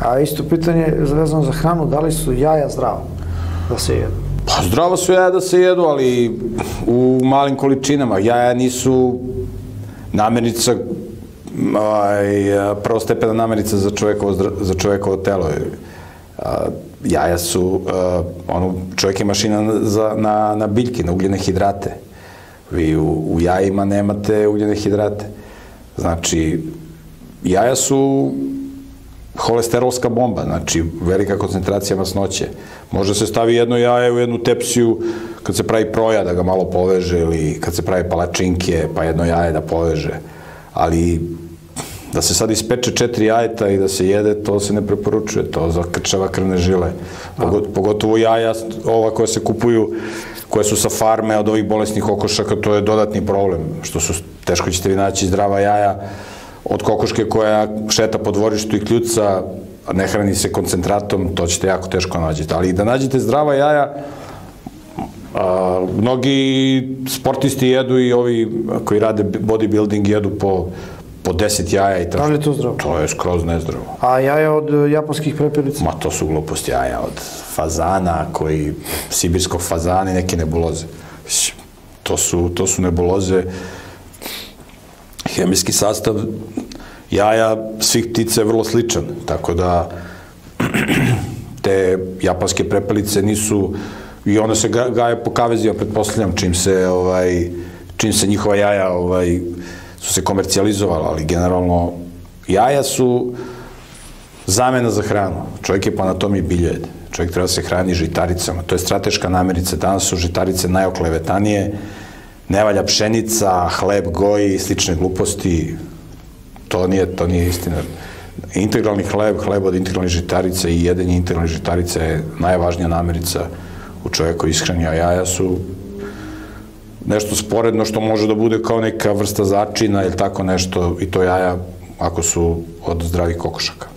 A isto pitanje vezano za hranu, da li su jaja zdrava da se jedu? Pa zdravo su jaja da se jedu, ali u malim količinama. Jaja nisu namirnica ovaj, prvostepena namirnica za čovekovo, za čovekovo telo. A, jaja su, a, ono, je mašina za, na, na biljke, na ugljene hidrate. Vi u, u jajima nemate ugljene hidrate. Znači, jaja su holesterolska bomba, znači velika koncentracija masnoće. Može se stavi jedno jaje u jednu tepsiju kad se pravi proja da ga malo poveže ili kad se pravi palačinke pa jedno jaje da poveže. Ali da se sad ispeče četiri jajeta i da se jede, to se ne preporučuje, to zakrčava krvne žile. Pogot, pogotovo jaja, ova koja se kupuju, koje su sa farme od ovih bolesnih kokošaka, to je dodatni problem, što su, teško ćete vi naći zdrava jaja od kokoške koja šeta po dvorištu i kljuca, ne hrani se koncentratom, to ćete jako teško nađete. Ali da nađete zdrava jaja, a, mnogi sportisti jedu i ovi koji rade bodybuilding jedu po, po 10 jaja i Da tako. li je to zdravo? To je skroz nezdravo. A jaja od japanskih prepelica? Ma to su gluposti jaja od fazana koji, sibirskog fazana i neke nebuloze. To su, to su nebuloze. Hemijski sastav jaja svih ptica je vrlo sličan, tako da te japanske prepelice nisu i one se ga- gaje po kavezima, pretpostavljam, čim se ovaj čim se njihova jaja ovaj su se komercijalizovala, ali generalno jaja su zamena za hranu. Čovjek je po anatomiji biljojed. Čovjek treba da se hrani žitaricama. To je strateška namirnica. Danas su žitarice najoklevetanije. Ne valja pšenica, hleb goji i slične gluposti. To nije, to nije istina. Integralni hleb, hleb od integralnih žitarica i jedenje integralnih žitarica je najvažnija namirnica u čovjeku ishrani, a jaja su nešto sporedno što može da bude kao neka vrsta začina ili tako nešto i to jaja ako su od zdravih kokošaka.